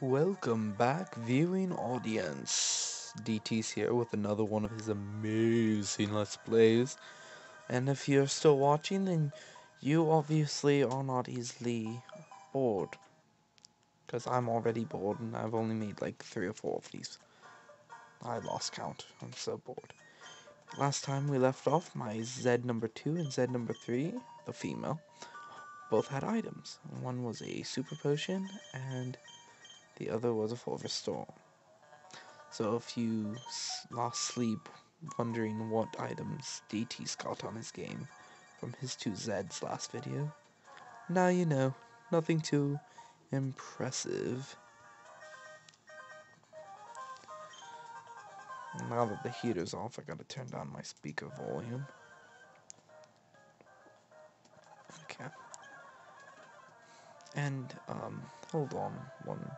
Welcome back, viewing audience. DT's here with another one of his amazing Let's Plays. And if you're still watching, then you obviously are not easily bored. Because I'm already bored and I've only made like three or four of these. I lost count. I'm so bored. Last time we left off, my Z number 2 and Z number 3, the female, both had items. One was a super potion and the other was a full restore. So if you lost sleep wondering what items DT's got on his game from his two Zs last video, now you know. Nothing too impressive. Now that the heater's off, I gotta turn down my speaker volume. Okay. And, um, hold on one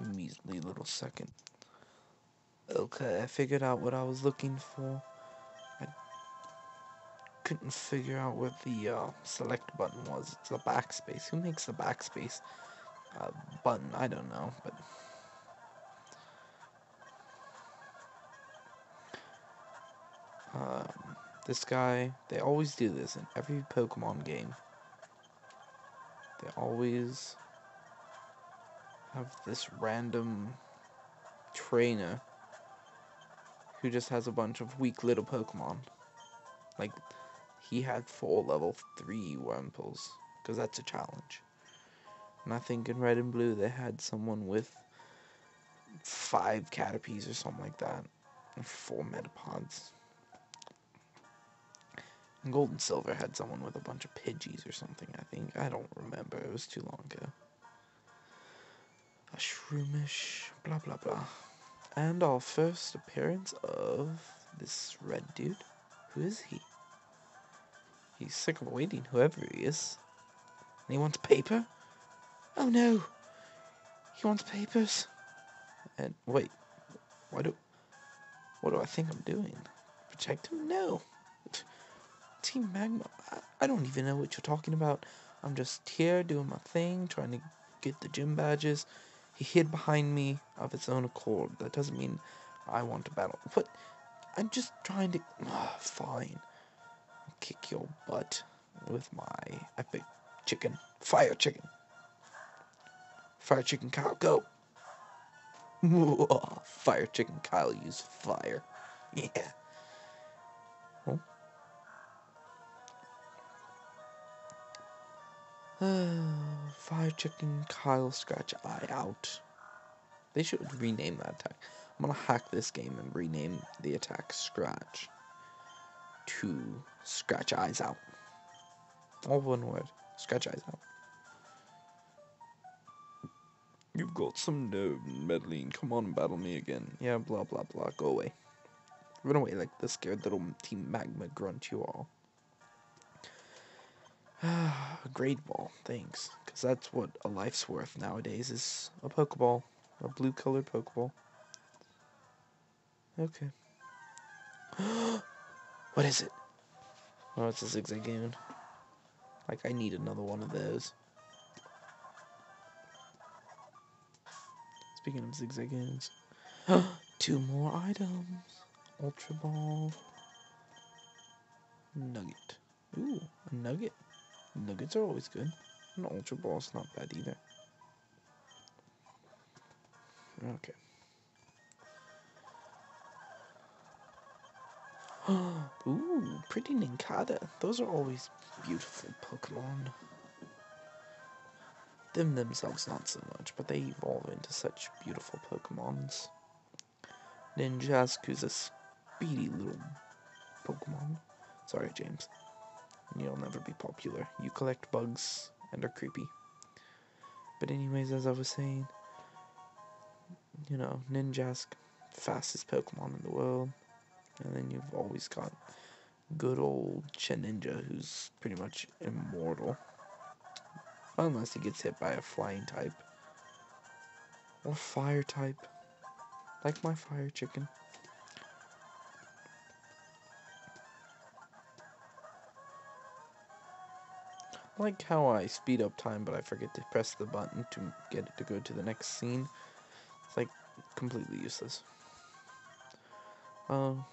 measly little second. Okay, I figured out what I was looking for. I couldn't figure out what the uh, select button was. It's the backspace. Who makes the backspace uh, button? I don't know, but... Um, this guy, they always do this in every Pokemon game. They always have this random trainer who just has a bunch of weak little Pokemon. Like, he had four level 3 Wurmples, because that's a challenge. And I think in Red and Blue they had someone with five Caterpies or something like that. And four Metapods. And Gold and Silver had someone with a bunch of Pidgeys or something, I think. I don't remember, it was too long ago a shroomish, blah blah blah. And our first appearance of this red dude. Who is he? He's sick of waiting, whoever he is. And he wants paper? Oh no! He wants papers. And wait, what do what do I think I'm doing? Protect him? No. Team Magma, I, I don't even know what you're talking about. I'm just here doing my thing, trying to get the gym badges, he hid behind me of its own accord. That doesn't mean I want to battle. But I'm just trying to. Oh, fine. I'll kick your butt with my epic chicken. Fire chicken. Fire chicken Kyle, go. fire chicken Kyle use fire. Yeah. Fire Chicken Kyle Scratch Eye out. They should rename that attack. I'm gonna hack this game and rename the attack Scratch to Scratch Eyes Out. All one word. Scratch Eyes Out. You've got some nerve, Medline. Come on, battle me again. Yeah, blah, blah, blah. Go away. Run away like the scared little Team Magma grunt you all. A great ball, thanks. Because that's what a life's worth nowadays is a Pokeball. A blue colored Pokeball. Okay. what is it? Oh, it's a Zigzagoon. Like, I need another one of those. Speaking of Zigzagoons. Two more items. Ultra Ball. Nugget. Ooh, a nugget. Nuggets are always good. An Ultra Ball's not bad either. Okay. Ooh, pretty Nincada. Those are always beautiful Pokemon. Them themselves not so much, but they evolve into such beautiful Pokemons. Ninjask, a speedy little Pokemon. Sorry, James. You'll never be popular. You collect bugs and are creepy. But anyways, as I was saying, you know, Ninjask, fastest Pokemon in the world. And then you've always got good old Ninja, who's pretty much immortal. Unless he gets hit by a flying type. Or fire type. Like my fire chicken. Like how I speed up time, but I forget to press the button to get it to go to the next scene. It's like completely useless. Um,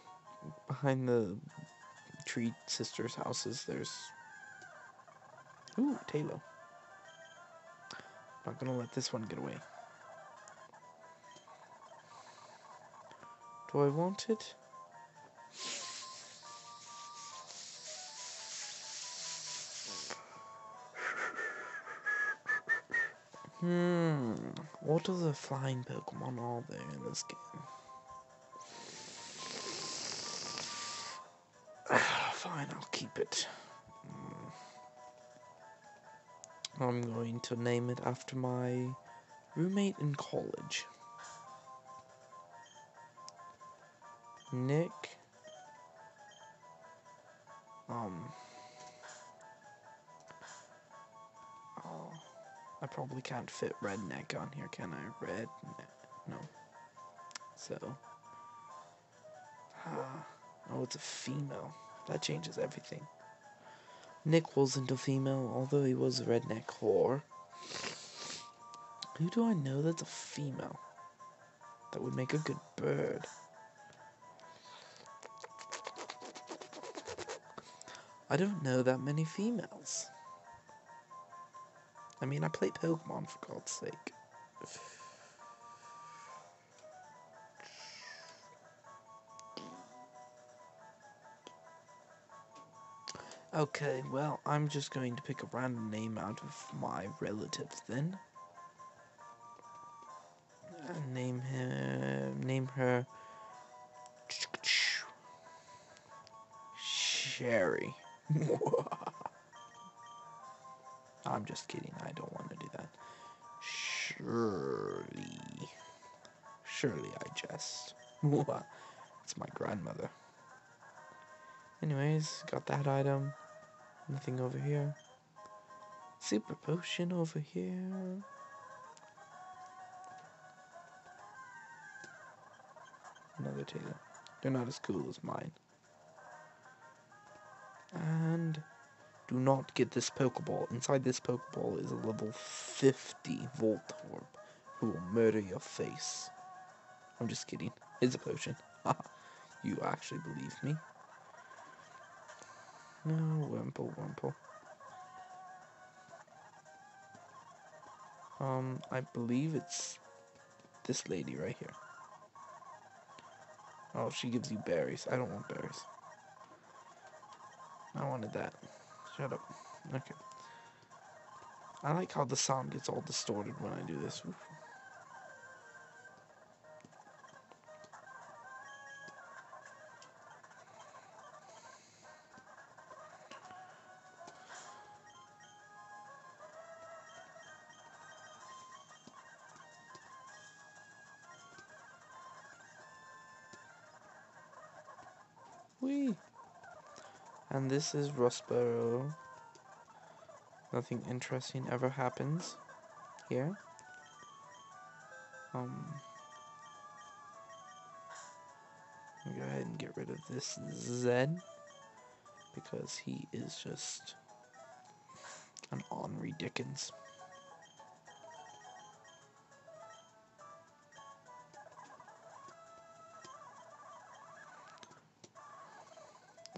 behind the tree sisters' houses, there's ooh Taillow. Not gonna let this one get away. Do I want it? Hmm. What the flying Pokemon are there in this game? Fine, I'll keep it. Hmm. I'm going to name it after my roommate in college. Nick. Um. I probably can't fit redneck on here, can I? Red? No. So. Ah. Oh, it's a female. That changes everything. Nick wasn't a female, although he was a redneck whore. Who do I know that's a female? That would make a good bird. I don't know that many females. I mean, I play Pokemon for God's sake. Okay, well, I'm just going to pick a random name out of my relatives then. And name him, name her Shirley. I'm just kidding. I don't want to do that. Surely. Surely I jest. it's my grandmother. Anyways, got that item. Nothing over here. Super potion over here. Another Taillow. They're not as cool as mine. And do not get this Pokeball. Inside this Pokeball is a level 50 Voltorb who will murder your face. I'm just kidding. It's a potion. you actually believe me. No, Wurmple, Wurmple. Um, I believe it's this lady right here. Oh, she gives you berries. I don't want berries. I wanted that. Shut up. Okay. I like how the sound gets all distorted when I do this. Oof. And this is Rustboro. Nothing interesting ever happens here. Um, go ahead and get rid of this Zed because he is just an Henri Dickens.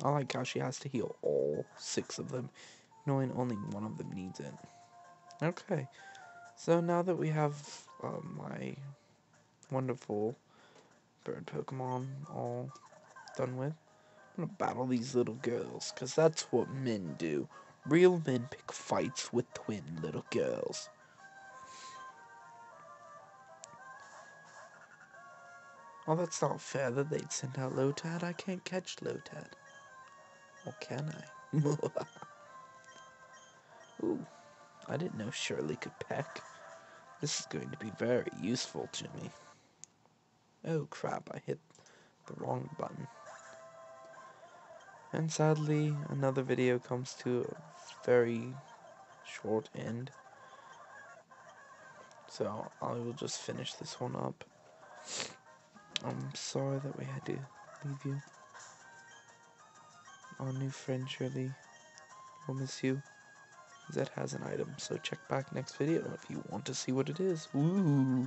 I like how she has to heal all six of them, knowing only one of them needs it. Okay, so now that we have uh, my wonderful bird Pokemon all done with, I'm gonna battle these little girls, because that's what men do. Real men pick fights with twin little girls. Oh, that's not fair that they'd send out Lotad. I can't catch Lotad. Or can I? Mm-hmm. Ooh, I didn't know Shirley could peck. This is going to be very useful to me. Oh crap, I hit the wrong button. And sadly, another video comes to a very short end. So, I will just finish this one up. I'm sorry that we had to leave you. Our new friend Shirley will miss you. Zed has an item, so check back next video if you want to see what it is. Ooh.